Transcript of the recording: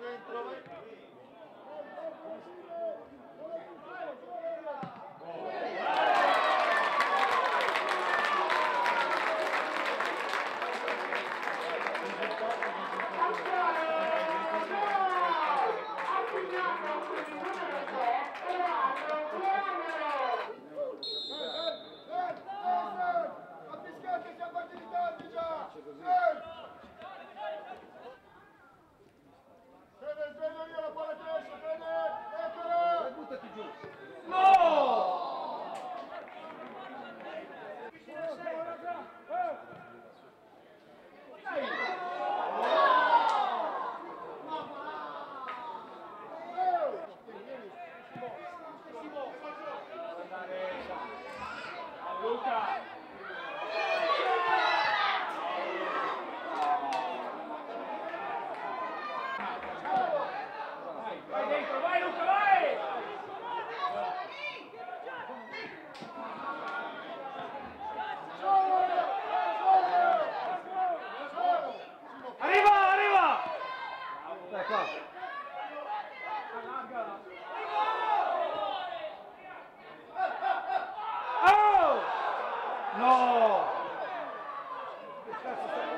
Добрий, правий. Arriva, arriva! Dai qua. Allarga. No! Che cazzo sta